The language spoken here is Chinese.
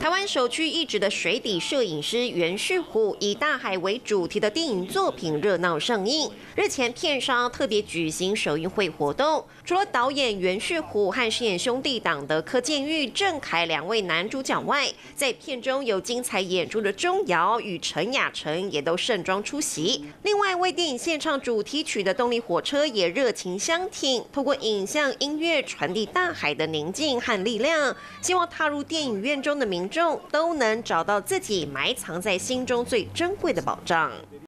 台湾首屈一指的水底摄影师袁旭虎以大海为主题的电影作品热闹上映。日前，片商特别举行首映会活动，除了导演袁旭虎和饰演兄弟党的柯建玉、郑凯两位男主角外，在片中有精彩演出的钟瑶与陈雅晨也都盛装出席。另外，为电影献唱主题曲的动力火车也热情相挺，透过影像、音乐传递大海的宁静和力量，希望踏入电影院中的民众都能找到自己埋藏在心中最珍贵的宝藏。